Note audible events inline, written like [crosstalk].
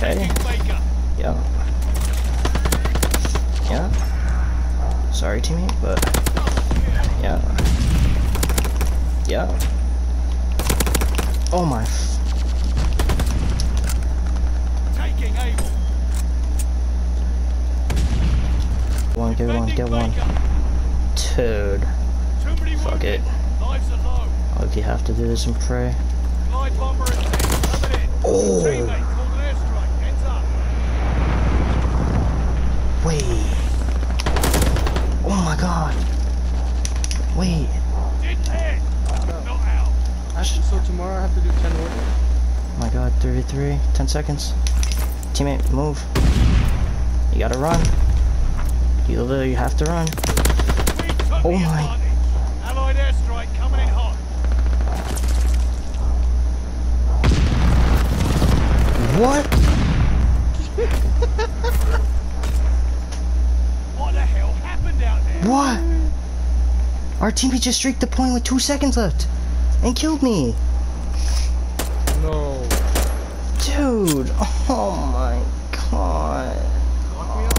Okay. Yeah. Yeah. Sorry, teammate, but yeah. Yeah. Oh my. Taking Abel. One, get one, get one. Dude. Fuck it. I hope you have to do this and pray. Oh. My god. Wait. Didn't hit. Not out. So tomorrow I have to do 10 orders? Oh my god, 33. 10 seconds. Teammate, move. You gotta run. You literally have to run. Oh my. advantage. Allied airstrike coming in hot. What? What [laughs] What? Our teammate just streaked the point with two seconds left and killed me. No. Dude, oh my god. Lock me up.